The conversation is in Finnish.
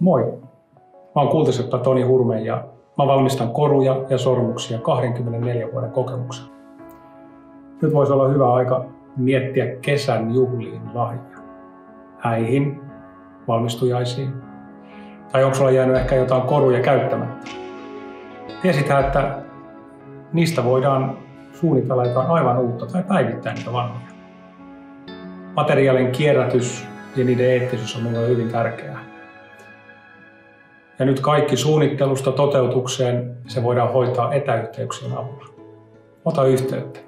Moi! Mä oon kultiseppä Toni Hurme ja mä valmistan koruja ja sormuksia 24 vuoden kokemuksella. Nyt voisi olla hyvä aika miettiä kesän juhliin lahja. Häihin, valmistujaisiin. Tai onko sulla jäänyt ehkä jotain koruja käyttämättä? Tiesithän, että niistä voidaan suunnitella jotain aivan uutta tai päivittää niitä vanhoja. Materiaalin kierrätys ja niiden eettisyys on minulle hyvin tärkeää. Ja nyt kaikki suunnittelusta toteutukseen se voidaan hoitaa etäyhteyksien avulla. Ota yhteyttä.